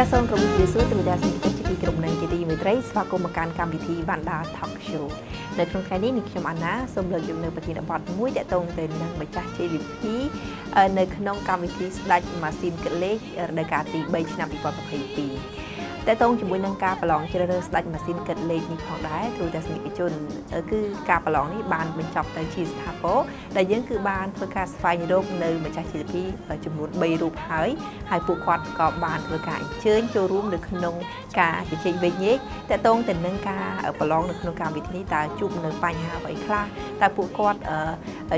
ចាសសូមគោរពជំរាបសួរទូទាំងសមាជិកជាទីគោរពនិងជាទីមេត្រីស្វាគមន៍មកកាន់កម្មវិធី Vanda Talk Show នៅក្នុងថ្ងៃនេះនេះខ្ញុំអាណាសូមលើកយកនៅប្រធានបទមួយតាក់ទងទៅនឹងម្ចាស់ JVP នៅក្នុងកម្មវិធីស្ដាច់ម៉ាស៊ីនគិតលេខរដូវកាលទី3ឆ្នាំ2022 តកតងជាមួយនឹងការប្រឡងជ្រើសរើសស្ដេចម៉ាស៊ីនគិតលេខនេះផងដែរគ្រូទស្សនិកជនគឺការប្រឡងនេះបានបញ្ចប់ទៅជាស្ថាពរដែលយើងគឺបានធ្វើការស្វែងរកនៅម្ចាស់ជីវភាពចំនួន3រូបហើយហើយពួកគាត់ក៏បានធ្វើការអញ្ជើញចូលរួមនៅក្នុងការជជែកវែកញែកតកតងទៅនឹងការប្រឡងនៅក្នុងកម្មវិធីនេះតើជួបនៅបញ្ហាអ្វីខ្លះតើពួកគាត់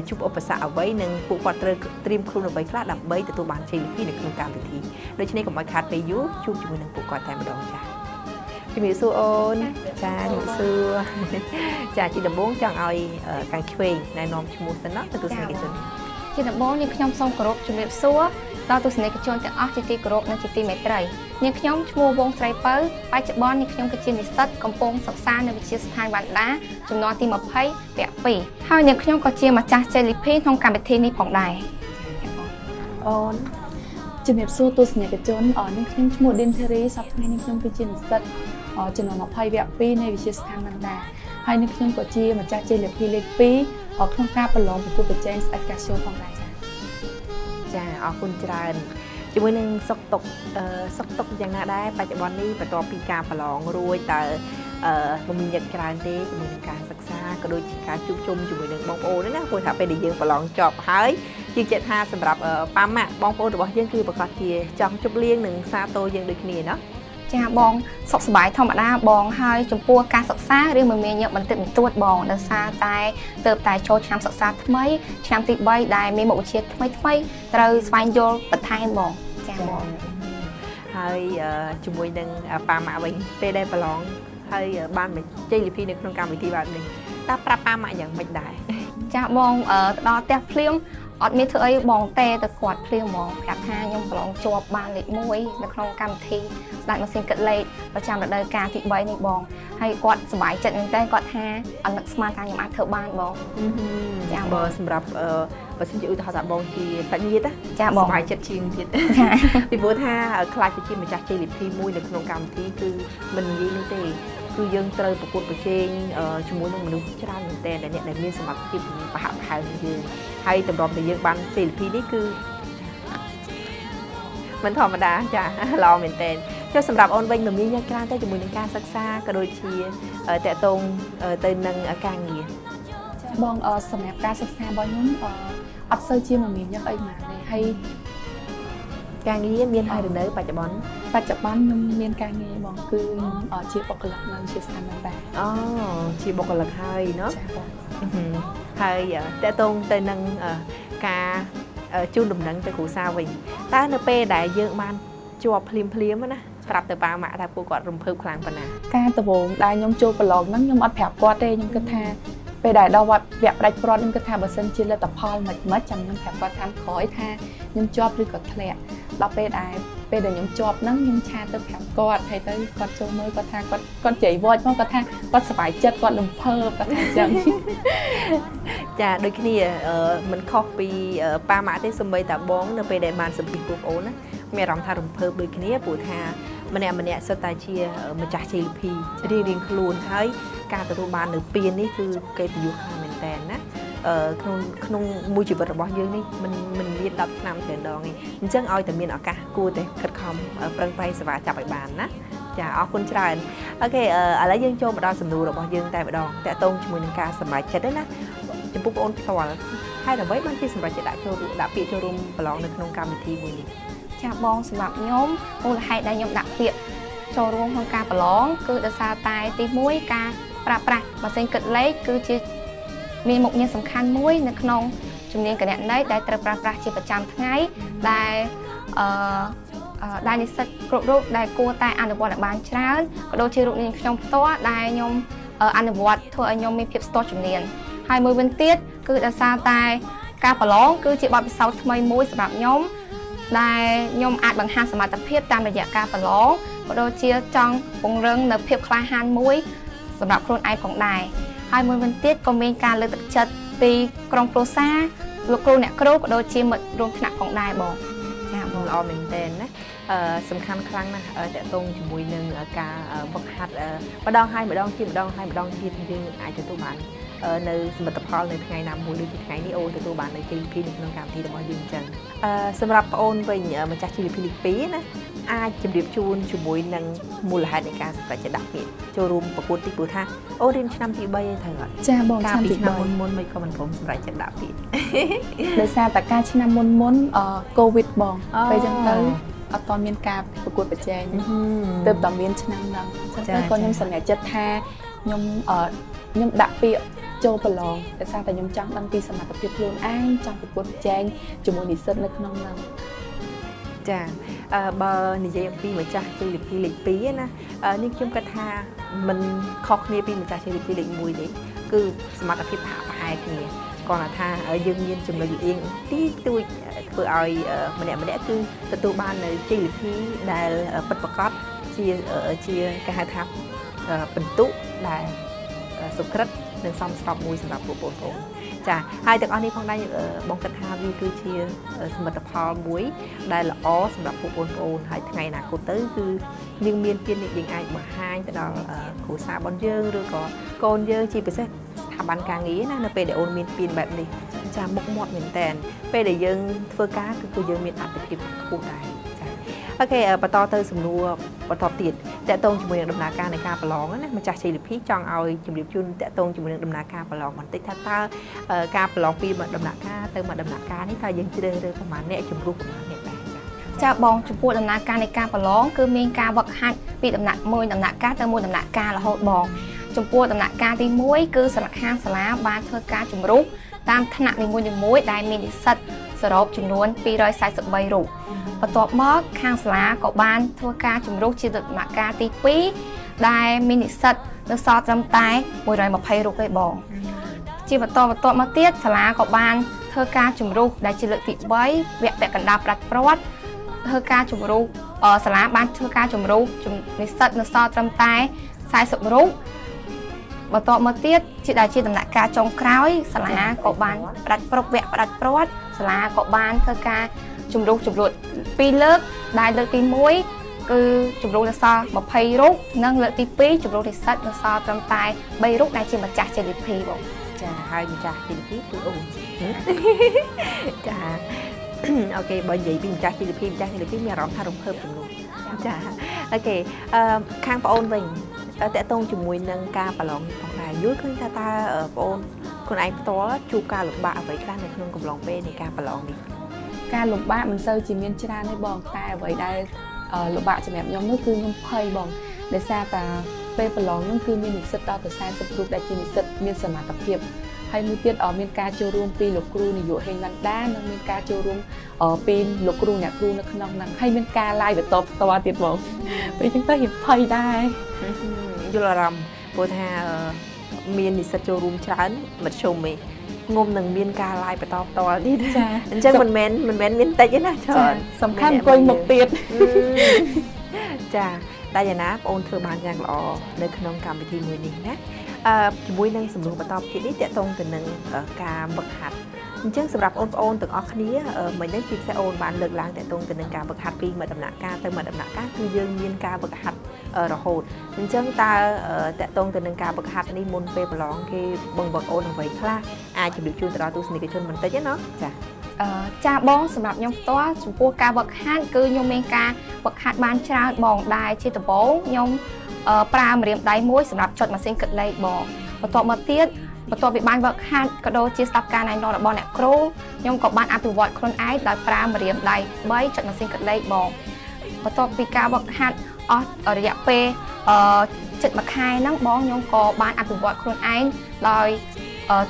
ជួបឧបសគ្គអ្វីនិងពួកគាត់ត្រូវត្រៀមខ្លួនអ្វីខ្លះដើម្បីទទួលបានជ័យលាភីនៅក្នុងកម្មវិធីដូច្នេះកុំឲ្យខាតពេលយូរជួបជាមួយនឹងពួកគាត់តែម្ដងចា៎ជំរាបសួរអូនចាជំរាបសួរចាជាដំបូងចង់ឲ្យខាងឆ្វេងណែនាំឈ្មោះសិនណាទៅទស្សនិកជនជាដំបូងនាងខ្ញុំសូមគោរពជំរាបសួរដល់ទស្សនិកជនទាំងអស់ជាទីគោរពនិងជាទីមេត្រីនាងខ្ញុំឈ្មោះវងស្រីពៅបច្ចុប្បន្ននាងខ្ញុំគឺជានិស្សិតកំពុងសិក្សានៅវិទ្យាស្ថានវណ្ណដាចំនួនទី20វគ្គ2ហើយនាងខ្ញុំក៏ជាម្ចាស់ JLP ក្នុងកម្មវិធីនេះផងដែរអូន ជំរាបសួរទស្សនិកជននាងខ្ញុំឈ្មោះ Din Theri សប្តាហ៍ថ្ងៃនេះខ្ញុំគឺជានិស្សិតចំនួន20វគ្គ2នៃវិទ្យាស្ថានវណ្ណដាហើយនឹងខ្ញុំក៏ជាម្ចាស់ JLP លេខ2ក្នុងការប្រឡងប្រកួតប្រជែងស្អិតកាសផងដែរចាអរគុណច្រើនជាមួយនឹងសុកតុកសុកតុកយ៉ាងណាដែរបច្ចុប្បន្ននេះបន្ទាប់ពីការប្រឡងរួចតើអឺមមាញឹកច្រើនទេជាមួយនឹងការសិក្សាក៏ដូចជាការជួបជុំជាមួយនឹងបងប្អូនណាព្រោះថាពេលដែលយើងប្រឡងចប់ហើយ ជាចិត្តថាសម្រាប់ប៉ាម៉ាក់បងប្អូនរបស់យើងគឺប្រកាសជាចង់ជប់លៀងនិងសាទរយើងដូចគ្នាណាចាបងសុខសប្បាយធម្មតាបងហើយចំពោះការសិក្សាឬមមាញឹកបន្តិចបន្តួចបងដោយសារតែទៅតែចូលឆ្នាំសិក្សាថ្មីឆ្នាំទី3ដែលមានមុខវិជ្ជាថ្មីថ្មីត្រូវស្វែងយល់បន្ថែមបងចាបងហើយជាមួយនឹងប៉ាម៉ាក់វិញពេលដែលប្រឡងហើយបានជ័យលាភីនៅក្នុងកម្មវិធីបែបនេះតើប្រាប់ប៉ាម៉ាក់យ៉ាងម៉េចដែរចាបងទៅដល់ផ្ទះភ្លាម អត់មានធ្វើអីបងតែទៅគាត់ភ្លាមហ្មងប្រាប់ថាខ្ញុំប្រឡងជាប់បានលេខ1នៅក្នុងកម្មវិធីស្ដេចម៉ាស៊ីនគិតលេខប្រចាំរដូវកាលទី3នេះបងហើយគាត់សប្បាយចិត្តមែនតើគាត់ថាអត់នឹកស្មានថាខ្ញុំអាចធ្វើបានបងចាបងសម្រាប់បើសិនជាឧទាហរណ៍ថាបងជាសាច់ញាតិចាបងសប្បាយចិត្តជាងទៀតពីព្រោះថាខ្លាចទៅជាម្ចាស់ជ័យលាភីមួយនៅក្នុងកម្មវិធីគឺមិននិយាយនេះទេ គឺយើងត្រូវប្រកួតប្រជែងជាមួយនឹងមនុស្សច្រើនមែនទែនដែលអ្នកដែលមានសមត្ថភាពប្រហាក់ប្រហែលនឹងយើងហើយតម្រុំដែលយើងបាន CLP នេះគឺមិនធម្មតាចាល្អមែនទែនចុះសម្រាប់អូនវិញមមាញឹកច្រើនទៅជាមួយនឹងការសិក្សាក៏ដូចជាតកតងទៅនឹងការងារបងសម្រាប់ការសិក្សារបស់ខ្ញុំអត់សូវជាមមាញឹកអីហ្មងទេហើយ ការងារមានហើយឬនៅបច្ចុប្បន្នបច្ចុប្បន្នខ្ញុំមានការងារបងគឺខ្ញុំជាបុគ្គលិកនៅជាស្ថានភាពអូជាបុគ្គលិកហើយเนาะចាបងហើយតកតងទៅនឹងការជូនដំណឹងទៅគ្រូសាវិញតើនៅពេលដែលយើងបានជាប់ភ្លាមភ្លាមណាប្រាប់ទៅប៉ាម៉ាក់ថាពួកគាត់រំភើបខ្លាំងប៉ុណ្ណាការដំបូងដែលខ្ញុំចូលប្រឡងហ្នឹងខ្ញុំអត់ប្រាប់គាត់ទេខ្ញុំគិតថា ពេលដែលដល់វត្តវគ្គផ្ដាច់ព្រាត់ខ្ញុំគិតថាបើសិនជាលទ្ធផលមិនមិនចាំខ្ញុំប្រាប់គាត់តាមក្រោយថាខ្ញុំជាប់ឬក៏ធ្លាក់ដល់ពេលដែលពេលដែលខ្ញុំជាប់ហ្នឹងខ្ញុំឆាទៅប្រាប់គាត់ហើយទៅគាត់ចូលមើលគាត់ថាគាត់គាត់ជ័យវត្តមកគាត់ថាគាត់សប្បាយចិត្តគាត់លំភើបគាត់ថាអញ្ចឹងចាដូចគ្នាមិនខុសពីប៉ាម៉ាក់ទេសម្បីតាបងនៅពេលដែលបានសម្ភាសបងប្អូនណាមានអារម្មណ៍ថារំភើបដូចគ្នាព្រោះថាម្នាក់ម្នាក់សុទ្ធតែជាម្ចាស់ JLP រៀងរៀងខ្លួនហើយ ការទទួលបាននៅពៀននេះគឺគេពន្យល់ខ្លាំងមែនតើណាក្នុងក្នុងមួយជីវិតរបស់យើងនេះមិនមិនមាន10ឆ្នាំច្រើនដងទេអញ្ចឹងឲ្យតែមានឱកាសគួរតែខិតខំប្រឹងប្រែងសេវាចាប់ឲ្យបានណាចាអរគុណច្រើនអូខេឥឡូវយើងចូលមកដល់សំណួររបស់យើងតែម្ដងតកតងជាមួយនឹងការសម្រេចចិត្តណាចំពោះបងអូនផ្ទាល់ហើយដើម្បីបានជាសម្រេចចិត្តដាក់ចូលដាក់ពាក្យចូលរួមប្រឡងនៅក្នុងកម្មវិធីមួយនេះចាបងសម្រាប់ខ្ញុំមូលហេតុដែលខ្ញុំដាក់ពាក្យចូលរួមក្នុងការប្រឡងគឺដោយសារតែទី1ការ ប្រើប្រាស់ម៉ាស៊ីនគិតលេខគឺជាមានមុខងារសំខាន់មួយ នៅក្នុងជំនាញគណនេយ្យដែលត្រូវប្រើប្រាស់ជាប្រចាំថ្ងៃដែលអឺដែលនិស្សិតគ្រប់រូបដែលគួរតែអនុវត្តឲ្យបានច្រើនក៏ដូចជារូបនាងខ្ញុំផ្ទាល់ដែលខ្ញុំអនុវត្តធ្វើឲ្យខ្ញុំមានភាពស្ទាត់ជំនាញហើយមួយវិញទៀតគឺដោយសារតែការប្រឡងគឺជាបទពិសោធន៍ថ្មីមួយសម្រាប់ខ្ញុំដែលខ្ញុំអាចបង្ហាញសមត្ថភាពតាមរយៈការប្រឡងក៏ដូចជាចង់ពង្រឹងនៅភាពក្លាហានមួយ សម្រាប់ខ្លួនឯងផងដែរហើយមួយវិញទៀតក៏មានការលើកទឹកចិត្តពីក្រុមគ្រួសារលោកគ្រូអ្នកគ្រូក៏ដូចជាមិត្តរួមថ្នាក់ផងដែរបងចាបងល្អមែនតើណាអឺសំខាន់ខ្លាំងណាស់តកតងជាមួយនឹងការវឹកហាត់ម្ដងហើយម្ដងទៀតម្ដងហើយម្ដងទៀតយើងអាចទទួលបាន នៅសមិទ្ធផលនៅថ្ងៃណាមួយដូចជាថ្ងៃនេះអូនទទួលបាននៅជ័យលាភីនៅក្នុងកម្មវិធីរបស់យើងអញ្ចឹងអឺសម្រាប់បងអូនវិញម្ចាស់ជ័យលាភីលេខ2ណាអាចជម្រាបជូនជាមួយនឹងមូលហេតុនៃការសម្រេចចិត្តដាក់ពាក្យចូលរួមប្រកួតទីព្រោះថាអូនរៀនឆ្នាំទី3ឯងត្រូវអត់ចាបងឆ្នាំទី3មុនមុនមិនក៏មិនព្រមសម្រេចចិត្តដាក់ពាក្យដោយសារតែការឆ្នាំមុនមុនអឺកូវីដបងពេលចឹងទៅអត់តមានការប្រកួតប្រជែងទើបតែមានឆ្នាំហ្នឹងចឹងទៅក៏ខ្ញុំសម្រេចចិត្តថាខ្ញុំអឺខ្ញុំដាក់ពាក្យ ចូលប្រឡងដោយសារតែខ្ញុំចង់ដឹងពីសមត្ថភាពខ្លួនឯងចង់ប្រកួតប្រជែងជាមួយនិស្សិតនៅក្នុងហ្នឹងចាបើនិយាយអំពីម្ចាស់ជ័យលាភីលេខ2ណានេះខ្ញុំគិតថាมันខុសគ្នាពីម្ចាស់ជ័យលាភីលេខ1ទេគឺសមត្ថភាពហាក់ប្រហែលគ្នាគាត់ថាយើងមានចំណុចលៀងទីទួចធ្វើឲ្យម្នាក់ម្នាក់គឺទទួលបាននៅជ័យលាភីដែលពិតប្រាកដជាជាគេហៅថាបន្ទុកដែលសុក្រិត និងសមស្របមួយសម្រាប់ពួកបងប្អូនចាហើយទាំងអស់នេះផងដែរបងគិតថាវាគឺជាសមិទ្ធផលមួយ ដែលល្អសម្រាប់ពួកបងប្អូនហើយថ្ងៃអនាគតទៅគឺយើងមានពាននេះយើងអាចបង្ហាញទៅដល់គ្រួសាររបស់យើងឬក៏កូនយើងជាពិសេសស្ថាប័នការងារណានៅពេលដែលអូនមានពានបែបនេះចាមុខមាត់មែនតែនពេលដែលយើងធ្វើការគឺគឺយើងមានអត្ថប្រយោជន៍ខ្ពស់ដែរ អូខេបន្តទៅសំណួរបន្តទៀតតកតងជាមួយនឹងដំណើរការនៃការប្រឡងណាម្ចាស់ជ័យលិភីចង់ឲ្យជម្រាបជូនតកតងជាមួយនឹងដំណើរការប្រឡងបន្តិចថាតើការប្រឡងពីដំណាក់កាលទៅមកដំណាក់កាលនេះតើយើងជ្រើសរើសប្រមាណអ្នកជំរុះប្រមាណអ្នកដែរចាបងចំពោះដំណើរការនៃការប្រឡងគឺមានការវឹកហាត់ពីដំណាក់មួយដំណាក់កាលទៅមួយដំណាក់កាលរហូតបងចំពោះដំណាក់កាលទី1គឺសមាខាសាលាបានធ្វើការជំរុះតាមថ្នាក់នីមួយៗដែលមាននិស្សិត សរុបចំនួន243រូបបន្ទាប់មកខាងសាលាក៏បានធ្វើការជំរុះជាដំណាក់កាលទី2ដែលមាននិស្សិតនៅសល់ត្រឹមតែ120រូបទេបងជាបន្តបន្ទាប់មកទៀតសាលាក៏បានធ្វើការជំរុះដែលជាលើកទី3វគ្គពាក់កណ្ដាលប្រាច់ព្រាត់ធ្វើការជំរុះសាលាបានធ្វើការជំរុះនិស្សិតនៅសល់ត្រឹមតែ40រូប បន្ទាប់មកទៀតជាដែលជាដំណាក់កាលចុងក្រោយសាលាក៏បានផ្ដាច់ប្រុកវគ្គផ្ដាច់ព្រាត់សាលាក៏បានធ្វើការជំរុះជំរួត2លើកដែលលើកទី1គឺជំរុះនៅសល់20រូបនិងលើកទី2ជំរុះនិស្សិតនៅសល់ត្រឹមតែ3រូបដែលជាម្ចាស់ជលិភីបងចាហើយម្ចាស់ជលិភីគឺអូនចាអូខេបើនិយាយពីម្ចាស់ជលិភីម្ចាស់ជលិភីមានអារម្មណ៍ថារំភើបជំនួសចាអូខេអឺខាងបងអូនវិញ តកតងជាមួយនឹងការប្រឡងផងដែរយល់ឃើញថាតើបងអូនខ្លួនឯងផ្ទាល់ជួបការលំបាកអ្វីខ្លះនៅក្នុងកំឡុងពេលនៃការប្រឡងនេះការលំបាកមិនសូវជាមានច្រើនទេបងតែអ្វីដែលលំបាកសម្រាប់ខ្ញុំនោះគឺខ្ញុំភ័យបងដោយសារតែពេលប្រឡងនោះគឺមាននិស្សិតដល់ទៅ40រូបដែលជានិស្សិតមានសមត្ថភាព ហើយមួយទៀតមានការចូលរួមពីលោកគ្រូនាយកហេងវ៉ាន់ដានិងមានការចូលរួមពីលោកគ្រូអ្នកគ្រូនៅក្នុងហ្នឹងហើយមានការ live បន្តផ្ទាល់ទៀតបងពេលហ្នឹងទៅរៀបភ័យដែរយល់អារម្មណ៍ព្រោះថាមាននិស្សិតចូលរួមច្រើនមធ្យមឯងងុំនឹងមានការ live បន្តផ្ទាល់ទៀតចាអញ្ចឹងមិនមែនមិនមែនមានតិចទេណាច្រើនសំខាន់អង្គុយមុខទៀតចាតែយ៉ាងណាបងអូនធ្វើបានយ៉ាងល្អនៅក្នុងកម្មវិធីមួយនេះណាអឺ ជាមួយនឹងសំណួរបន្តទៀតនេះតកតងទៅនឹងការវឹកហាត់អញ្ចឹងសម្រាប់បងប្អូនទាំងអស់គ្នាមិនដឹងជាពិសេសអូនបានលើកឡើងតកតងទៅនឹងការវឹកហាត់ពីមួយដំណាក់កាលទៅមួយដំណាក់កាលគឺយើងមានការវឹកហាត់រហូតអញ្ចឹងតើតកតងទៅនឹងការវឹកហាត់នេះមុនពេលប្រឡងគេបងវឹកអូនអ្វីខ្លះអាចជម្រាបជូនទៅដល់ទស្សនិកជនបន្តិចណាចាអឺចាបងសម្រាប់ខ្ញុំផ្ទាល់ចំពោះការវឹកហាត់គឺខ្ញុំមានការវឹកហាត់បានច្រើនបងដែរជាដំបូងខ្ញុំ ប្រើម្រាមដៃមួយសម្រាប់ចុចម៉ាស៊ីនគិតលេខបងបន្ទាប់មកទៀតបន្ទាប់ពីបានវឹកហាត់ក៏ដូចជាស្ដាប់ការណែនាំរបស់អ្នកគ្រូខ្ញុំក៏បានអភិវឌ្ឍខ្លួនឯងដោយប្រើម្រាមដៃ3ចុចម៉ាស៊ីនគិតលេខបងបន្ទាប់ពីការវឹកហាត់អស់រយៈពេលអឺជិតមួយខែហ្នឹងបងខ្ញុំក៏បានអភិវឌ្ឍខ្លួនឯងដោយ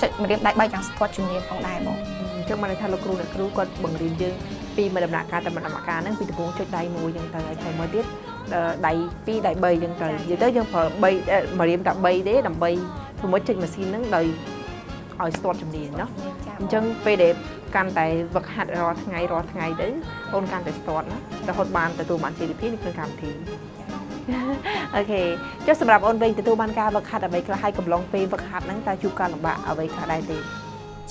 ចុចម្រាមដៃ3យ៉ាងស្ទាត់ជំនាញផងដែរបងអញ្ចឹងបានថាលោកគ្រូអ្នកគ្រូគាត់បង្រៀនយើងពីមួយដំណាក់កាលទៅមួយដំណាក់កាលហ្នឹងពីដំបូងចុចដៃមួយអញ្ចឹងទៅហើយថ្ងៃមួយទៀត ដៃ2ដៃ3អញ្ចឹងទៅនិយាយទៅយើងប្រើ3មករៀមតែ3ទេដើម្បីប្រមុចចេញម៉ាស៊ីនហ្នឹងដោយឲ្យស្ទាត់ជំនាញណាអញ្ចឹងពេលដែលកាន់តែវឹកហាត់រាល់ថ្ងៃរាល់ថ្ងៃទៅអូនកាន់តែស្ទាត់ណារហូតបានទទួលបាន GDP នៅក្នុងកម្មវិធីអូខេចុះសម្រាប់អូនវិញទទួលបានការវឹកហាត់អ្វីខ្លះហើយកំឡុងពេលវឹកហាត់ហ្នឹងតើជួបការលំបាកអ្វីខ្លះដែរទេ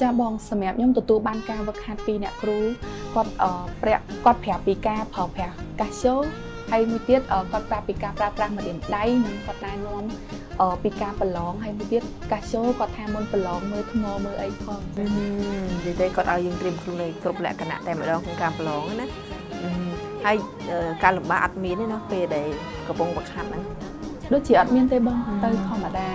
ចាបងសម្រាប់ខ្ញុំទទួលបានការវឹកហាត់ពីអ្នកគ្រូគាត់ប្រាក់គាត់ប្រាប់ពីការប្រើប្រាស់កាស៊ីអូ ហើយមួយទៀតគាត់ប្រាប់ពីការប្រើប្រាស់ម្រាមដៃនិងគាត់ណែនាំពីការប្រឡងហើយមួយទៀតកាសូគាត់ថាមុនប្រឡងមើលថ្មមើលអីផងនិយាយទៅគាត់ឲ្យយើងត្រៀមខ្លួននៅគ្រប់លក្ខណៈតែម្ដងក្នុងការប្រឡងណាហើយការលំបាកអត់មានទេណាពេលដែលកំពុងវឹកហាត់ហ្នឹងដូចជាអត់មានទេបងទៅធម្មតា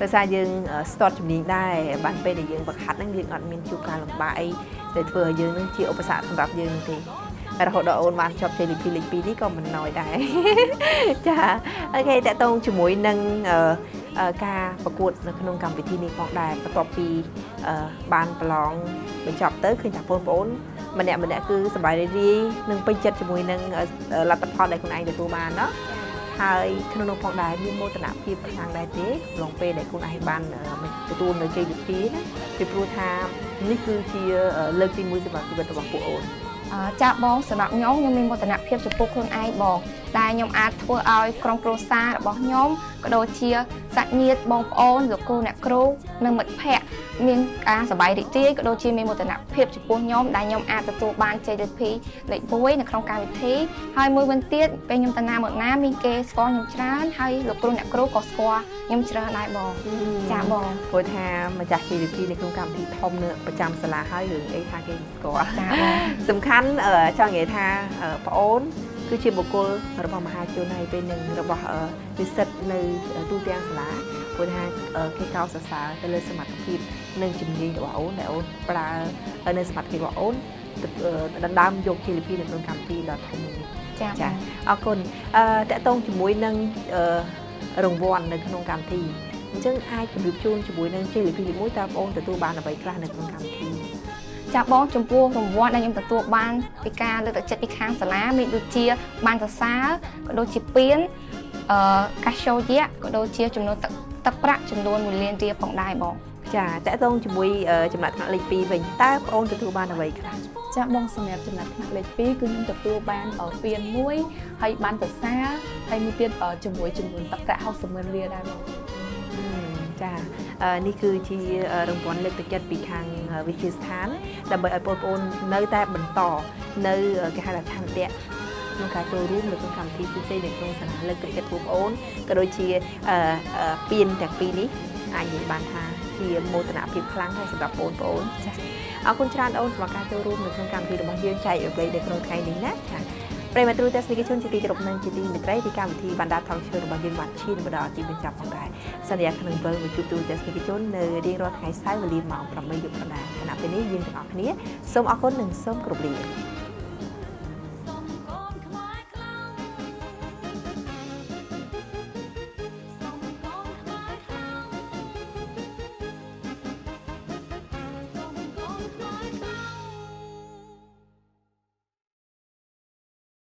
ដោយសារយើង start ជំនាញដែរបានពេលដែលយើងវឹកហាត់ហ្នឹងយើងអត់មានជួបការលំបាកអីដែលធ្វើឲ្យយើងនឹងជាឧបសគ្គសម្រាប់យើងទេ រហូតដល់អូនបានជាប់ JLP លេខ2នេះក៏មិនណយដែរចាអូខេតកតងជាមួយនឹងការប្រកួតនៅក្នុងកម្មវិធីនេះផងដែរបន្ទាប់ពីបានប្រឡងបញ្ចប់ទៅឃើញថាបងប្អូនម្នាក់ម្នាក់គឺសប្បាយរីករាយនិងពេញចិត្តជាមួយនឹងលទ្ធផលដែលខ្លួនឯងទទួលបានណាហើយក្នុងនោះផងដែរមានមោទនភាពខ្លាំងដែរទេក្នុងឡងពេលដែលខ្លួនឯងបានទទួលនៅជ័យលាភីណាពីព្រោះថានេះគឺជាលើកទី1សម្រាប់ជីវិតរបស់ពួកអូន ចាក់បងសម្រាប់ខ្ញុំខ្ញុំមានមោទនភាពចំពោះខ្លួនឯងបង ដែលខ្ញុំអាចធ្វើឲ្យក្រុមគ្រួសាររបស់ខ្ញុំក៏ដូចជាសាច់ញាតិបងប្អូនលោកគ្រូអ្នកគ្រូនិងមិត្តភ័ក្តិមានការសប្បាយរីករាយក៏ដូចជាមានមោទនភាពចំពោះខ្ញុំដែលខ្ញុំអាចទទួលបានជ័យលាភីលេខ1នៅក្នុងកម្មវិធីហើយមួយវិញទៀតពេលខ្ញុំទៅណាមកណាមានគេស្គាល់ខ្ញុំច្រើនហើយលោកគ្រូអ្នកគ្រូក៏ស្គាល់ខ្ញុំច្រើនដែរបងចាបងព្រោះថាម្ចាស់ជ័យលាភីនៅក្នុងកម្មវិធីធំនៅប្រចាំសាលាហើយរឿងអីថាគេស្គាល់ចាបងសំខាន់ចង់និយាយថាប្អូន គឺជាបុគ្គលរបស់មហាជនហើយពេលនឹងរបស់និស្សិតនៅទូទាំងសាលាព្រោះថាគេកោតសរសើរទៅលើសមត្ថភាពនិងជំនាញរបស់អូនដែលអូនប្រើនៅសមត្ថភាពរបស់អូនដណ្ដើមយកជាលិពីនៅក្នុងកម្មវិធីដ៏ធំនេះចាចាអរគុណអឺតកតងជាមួយនឹងរង្វាន់នៅក្នុងកម្មវិធីអញ្ចឹងអាចជម្រាបជូនជាមួយនឹងជាលិពីមួយតើបងអូនទទួលបានអ្វីខ្លះនៅក្នុងកម្មវិធី ចាបងចំពោះរង្វាន់ដែលខ្ញុំទទួលបានពីការលើកទឹកចិត្តពីខាងសាលាមានដូចជាបានសរសើរក៏ដូចជាពានអឺកាសូយៈក៏ដូចជាចំនួនទឹកទឹកប្រាក់ចំនួន1លានរៀលផងដែរបងចាតកតងជាមួយចំណាត់ថ្នាក់លេខ2វិញតើបងអូនទទួលបានអ្វីខ្លះចាបងសម្រាប់ចំណាត់ថ្នាក់លេខ2គឺខ្ញុំទទួលបានពានមួយហើយបានប្រសាហើយមានទៀតជាមួយចំនួនទឹកប្រាក់60ម៉ឺនរៀលដែរបងចា នេះគឺជារង្វាន់លើកទឹកចិត្តពីខាងវិទ្យាស្ថានដើម្បីឲ្យបងប្អូននៅតែបន្តនៅគេហៅថាឆន្ទៈក្នុងការចូលរួមនៅក្នុងកម្មវិធីផ្សេងៗនៅក្នុងសាលាលើកទឹកចិត្តបងប្អូនក៏ដូចជាពៀនទាំងពីរនេះអាចនិយាយបានថាជាមោទនភាពខ្លាំងហើយសម្រាប់បងប្អូនចា៎អរគុណច្រើនអូនសម្រាប់ការចូលរួមនៅក្នុងកម្មវិធីរបស់យើងចែករំលែកនៅក្នុងថ្ងៃនេះណាចា៎ ប្រិមត្តទូទស្សនិកជនជាទីគោរពនិងជាទីមេត្រីទីកម្មវិធីបណ្ដាថងឈើរបស់យើងបានឈានមកដល់ទីបញ្ចប់ផងដែរសន្យាក្នុងវិលមកជួបទូទស្សនិកជននៅរៀងរាល់ថ្ងៃសៅរ៍វេលាម៉ោង8យប់កណ្ដាលគណៈពេលនេះយើងទាំងអស់គ្នាសូមអរគុណនិងសូមគោរពលា